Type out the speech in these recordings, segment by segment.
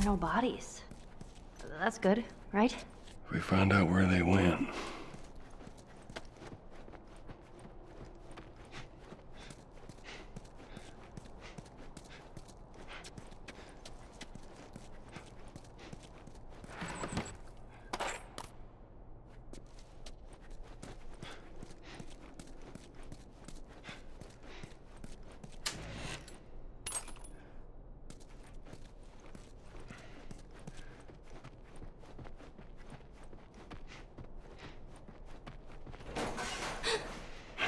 Are no bodies. That's good, right? We found out where they went.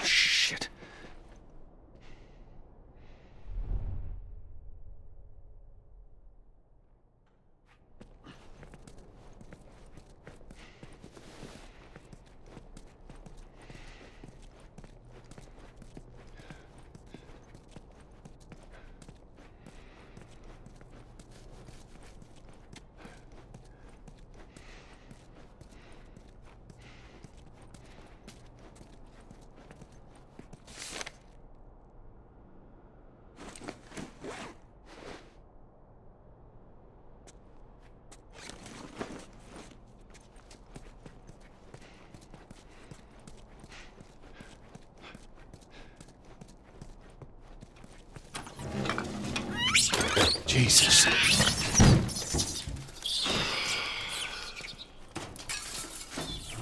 Shit. Jesus.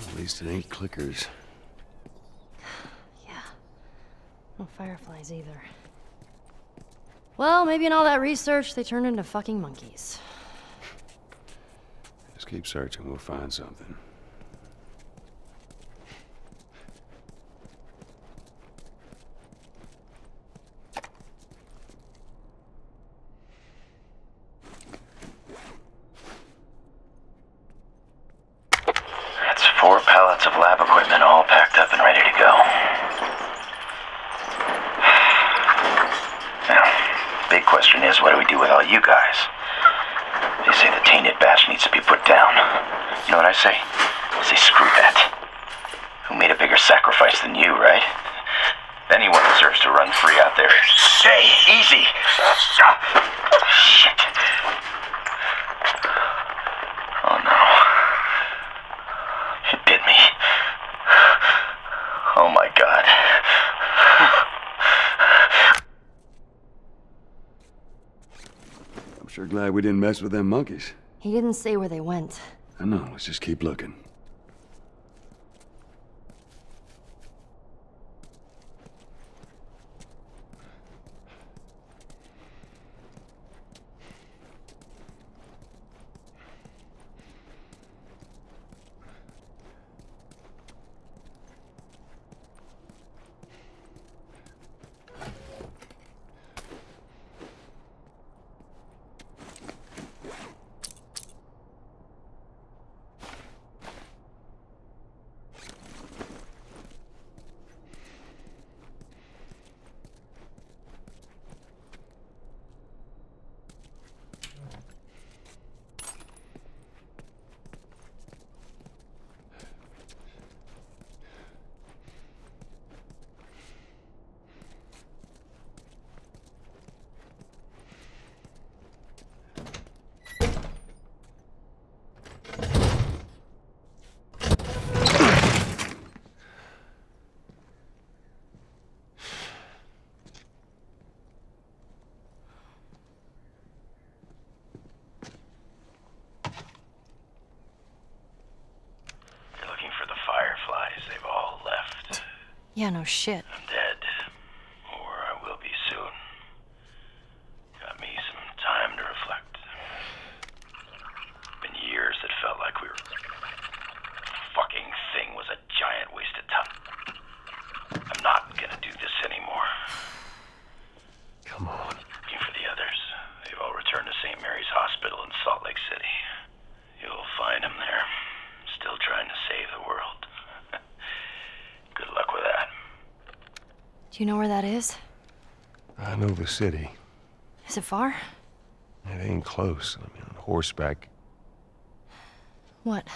At least it ain't clickers. Yeah. No fireflies either. Well, maybe in all that research, they turned into fucking monkeys. Just keep searching, we'll find something. That's four pallets of lab equipment all packed up and ready to go. Now, big question is, what do we do with all you guys? They say the tainted batch needs to be put down. You know what I say? I say screw that. Who made a bigger sacrifice than you, right? Anyone deserves to run free out there. Hey, easy! Shit. Oh no. It bit me. Oh my god. I'm sure glad we didn't mess with them monkeys. He didn't say where they went. I know, let's just keep looking. You're looking for the fireflies. They've all left. Yeah, no shit. I'm dead. Or I will be soon. Got me some time to reflect. Been years that felt like we were. Fucking thing was a giant waste of time. I'm not gonna do this anymore. Come on. Looking for the others. They've all returned to St. Mary's Hospital in Salt Lake City. You'll find them there. Still trying to save the world. Good luck with that. Do you know where that is? I know the city. Is it far? It ain't close. I mean, on horseback. What? The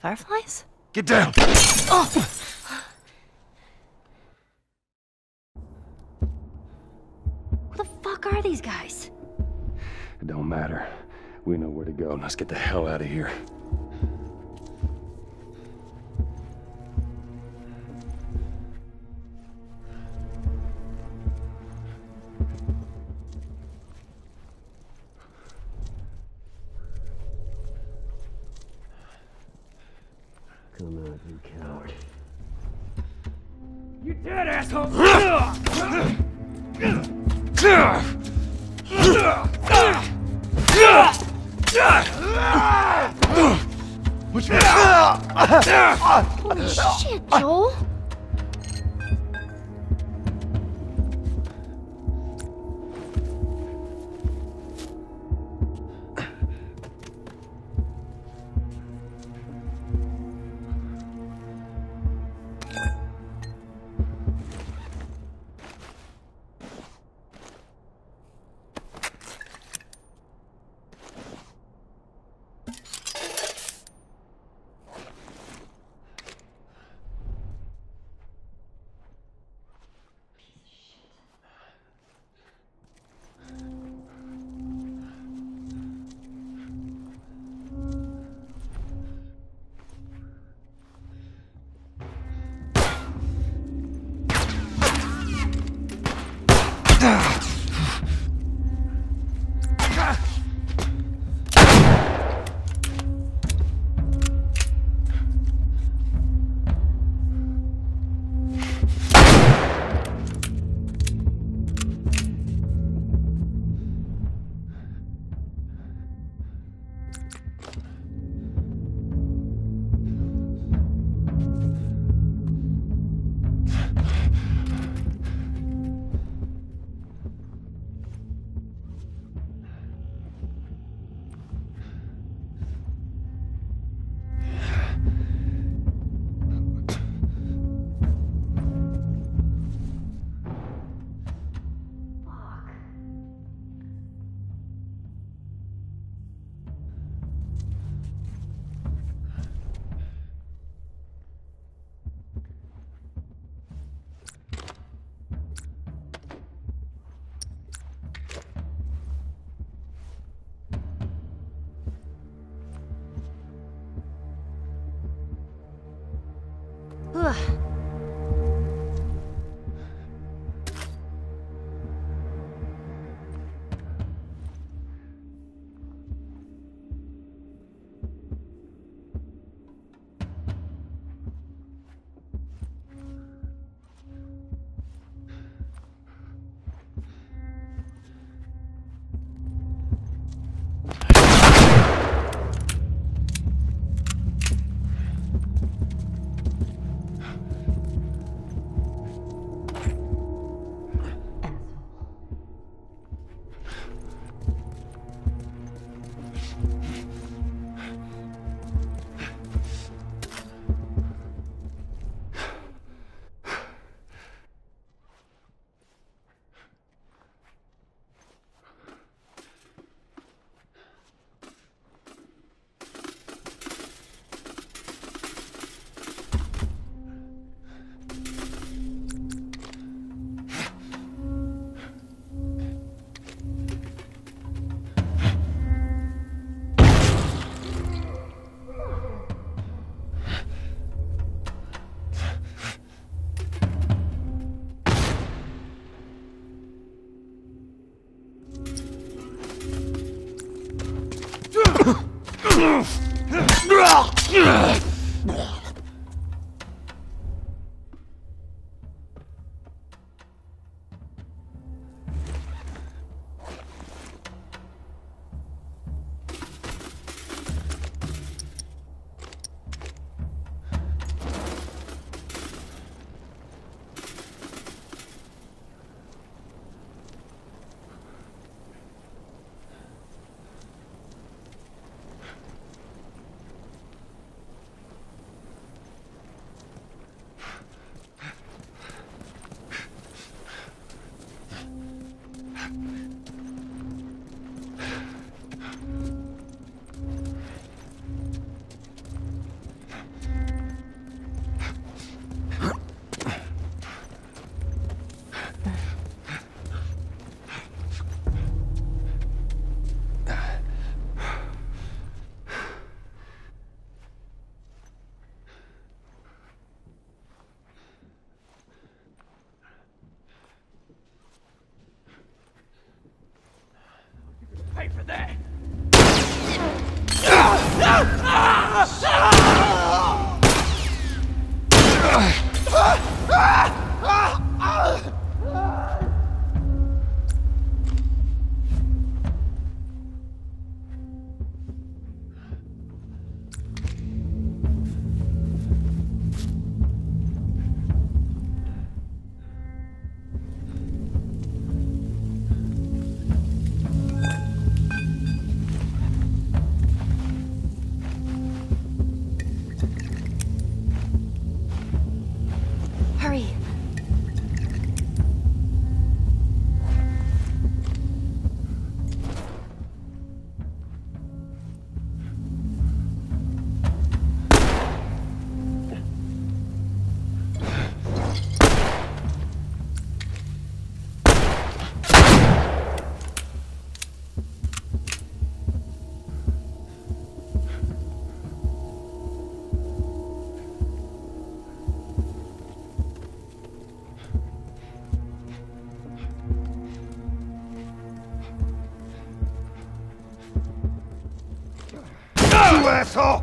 fireflies? Get down! Oh! Who the fuck are these guys? It don't matter. We know where to go. Let's get the hell out of here. Come out, you coward. You dead, asshole! Holy shit, Joel! Ugh! You asshole!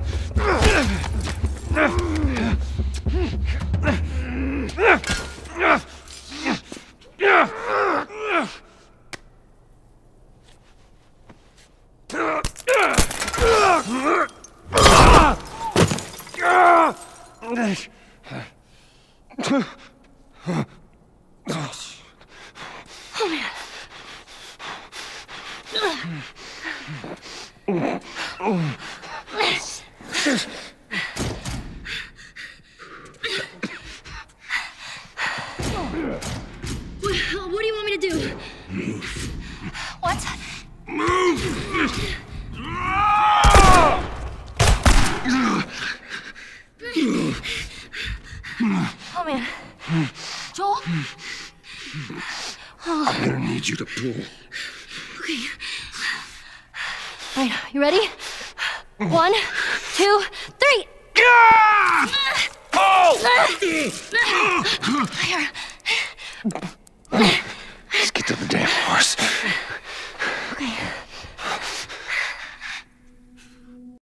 What, what do you want me to do? Move. What? Move! Oh man. Joel? Oh. I'm gonna need you to pull. Okay. All right, you ready? One, two, three. Here. Let's get